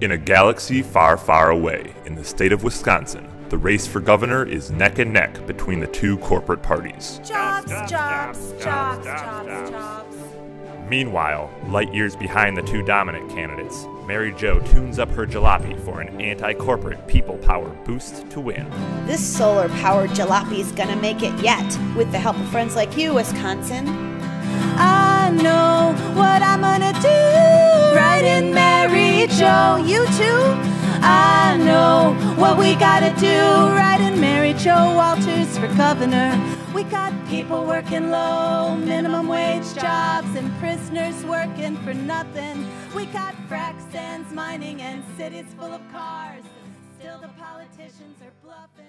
In a galaxy far, far away, in the state of Wisconsin, the race for governor is neck and neck between the two corporate parties. Jobs, jobs, jobs, jobs, jobs. Meanwhile, light years behind the two dominant candidates, Mary Jo tunes up her jalopy for an anti corporate people power boost to win. This solar powered jalopy's gonna make it yet, with the help of friends like you, Wisconsin. I you too. I know what we gotta do. Write in Mary Jo Walters for governor. We got people working low, minimum wage jobs, and prisoners working for nothing. We got frac stands, mining, and cities full of cars. Still, the politicians are bluffing.